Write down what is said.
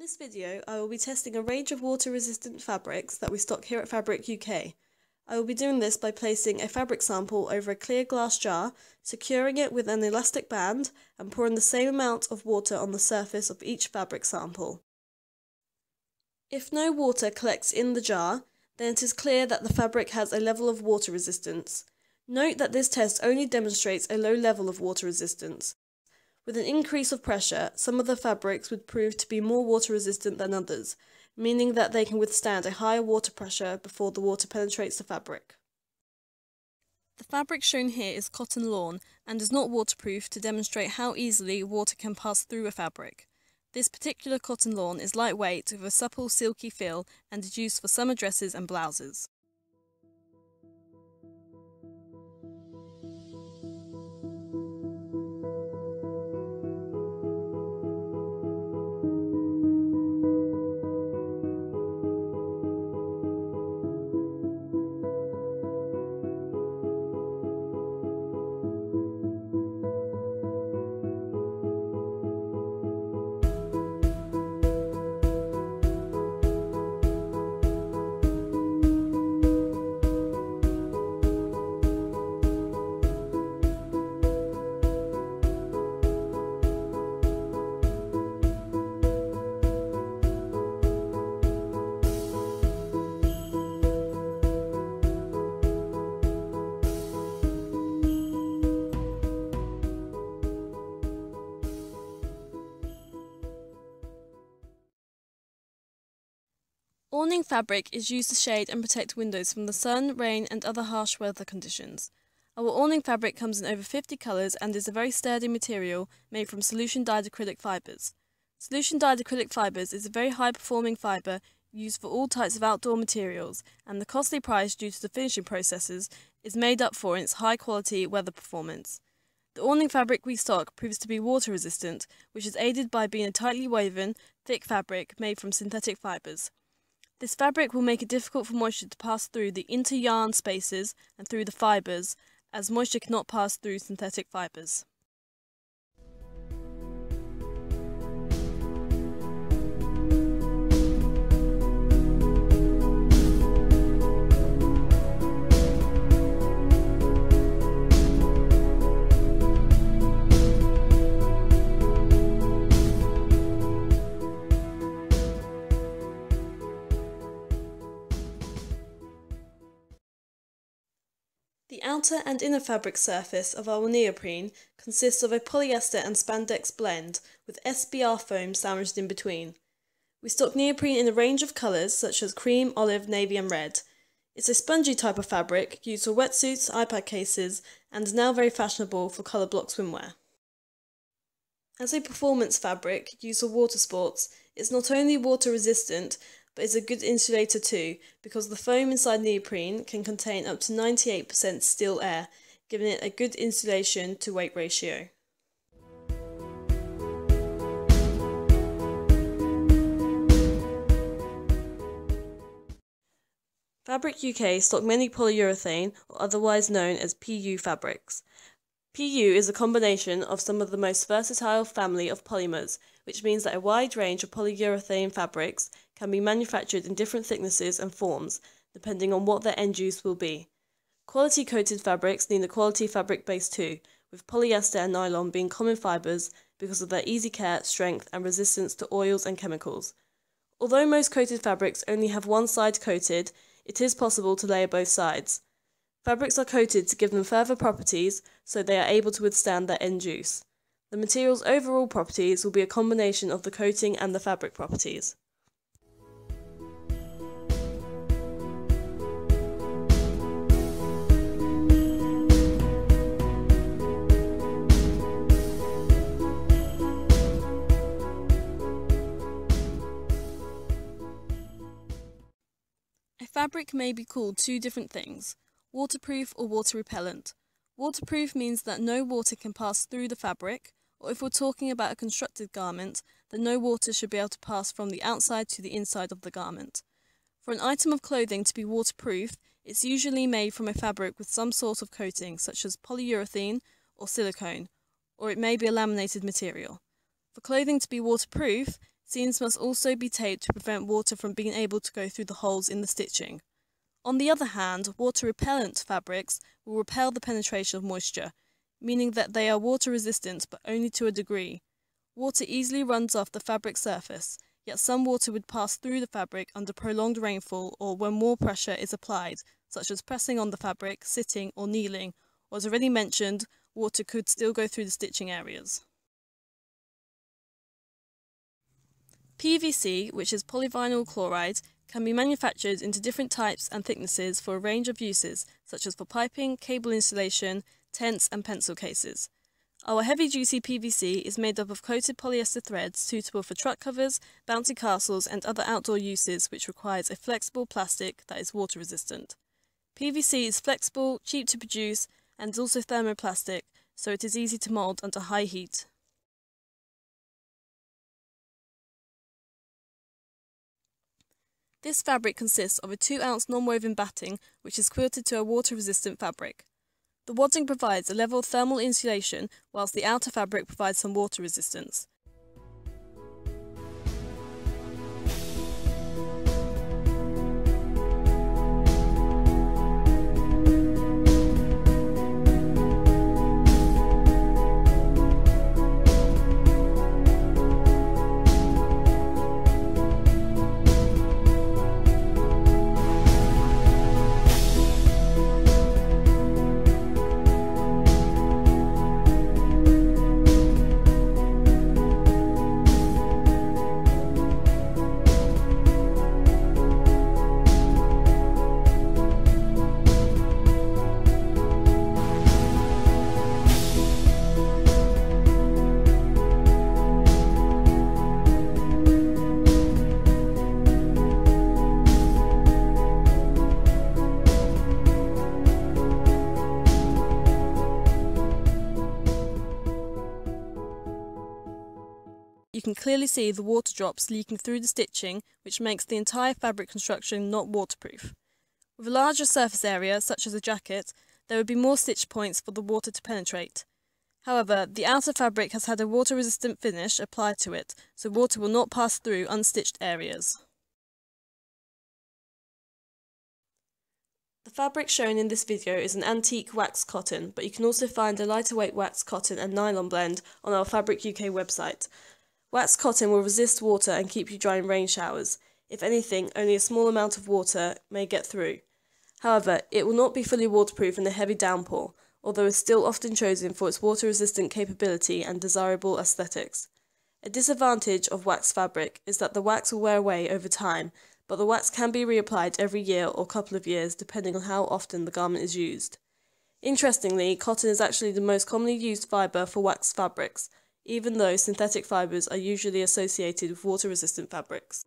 this video, I will be testing a range of water-resistant fabrics that we stock here at Fabric UK. I will be doing this by placing a fabric sample over a clear glass jar, securing it with an elastic band, and pouring the same amount of water on the surface of each fabric sample. If no water collects in the jar, then it is clear that the fabric has a level of water resistance. Note that this test only demonstrates a low level of water resistance. With an increase of pressure, some of the fabrics would prove to be more water resistant than others, meaning that they can withstand a higher water pressure before the water penetrates the fabric. The fabric shown here is cotton lawn and is not waterproof to demonstrate how easily water can pass through a fabric. This particular cotton lawn is lightweight with a supple silky feel and is used for summer dresses and blouses. Awning fabric is used to shade and protect windows from the sun, rain and other harsh weather conditions. Our awning fabric comes in over 50 colours and is a very sturdy material made from solution dyed acrylic fibres. Solution dyed acrylic fibres is a very high performing fibre used for all types of outdoor materials and the costly price due to the finishing processes is made up for in its high quality weather performance. The awning fabric we stock proves to be water resistant, which is aided by being a tightly woven, thick fabric made from synthetic fibres. This fabric will make it difficult for moisture to pass through the inter-yarn spaces and through the fibres, as moisture cannot pass through synthetic fibres. The outer and inner fabric surface of our neoprene consists of a polyester and spandex blend with SBR foam sandwiched in between. We stock neoprene in a range of colours such as cream, olive, navy and red. It's a spongy type of fabric used for wetsuits, iPad cases and is now very fashionable for colour block swimwear. As a performance fabric used for water sports, it's not only water resistant but is a good insulator too because the foam inside neoprene can contain up to 98% still air, giving it a good insulation to weight ratio. Fabric UK stock many polyurethane, or otherwise known as PU fabrics. PU is a combination of some of the most versatile family of polymers, which means that a wide range of polyurethane fabrics can be manufactured in different thicknesses and forms, depending on what their end use will be. Quality coated fabrics need a quality fabric base too, with polyester and nylon being common fibres because of their easy care, strength, and resistance to oils and chemicals. Although most coated fabrics only have one side coated, it is possible to layer both sides. Fabrics are coated to give them further properties so they are able to withstand their end use. The material's overall properties will be a combination of the coating and the fabric properties. Fabric may be called two different things waterproof or water repellent. Waterproof means that no water can pass through the fabric, or if we're talking about a constructed garment, then no water should be able to pass from the outside to the inside of the garment. For an item of clothing to be waterproof, it's usually made from a fabric with some sort of coating, such as polyurethane or silicone, or it may be a laminated material. For clothing to be waterproof, seams must also be taped to prevent water from being able to go through the holes in the stitching. On the other hand, water repellent fabrics will repel the penetration of moisture, meaning that they are water resistant but only to a degree. Water easily runs off the fabric surface, yet some water would pass through the fabric under prolonged rainfall or when more pressure is applied, such as pressing on the fabric, sitting or kneeling, or as already mentioned, water could still go through the stitching areas. PVC, which is polyvinyl chloride, can be manufactured into different types and thicknesses for a range of uses, such as for piping, cable insulation, tents and pencil cases. Our heavy duty PVC is made up of coated polyester threads suitable for truck covers, bouncy castles and other outdoor uses which requires a flexible plastic that is water resistant. PVC is flexible, cheap to produce and is also thermoplastic, so it is easy to mould under high heat. This fabric consists of a 2 ounce non-woven batting which is quilted to a water-resistant fabric. The wadding provides a level of thermal insulation whilst the outer fabric provides some water resistance. You can clearly see the water drops leaking through the stitching, which makes the entire fabric construction not waterproof. With a larger surface area, such as a jacket, there would be more stitch points for the water to penetrate. However, the outer fabric has had a water-resistant finish applied to it, so water will not pass through unstitched areas. The fabric shown in this video is an antique wax cotton, but you can also find a lighter weight wax cotton and nylon blend on our Fabric UK website. Wax cotton will resist water and keep you dry in rain showers. If anything, only a small amount of water may get through. However, it will not be fully waterproof in a heavy downpour, although is still often chosen for its water-resistant capability and desirable aesthetics. A disadvantage of wax fabric is that the wax will wear away over time, but the wax can be reapplied every year or couple of years depending on how often the garment is used. Interestingly, cotton is actually the most commonly used fibre for wax fabrics, even though synthetic fibres are usually associated with water-resistant fabrics.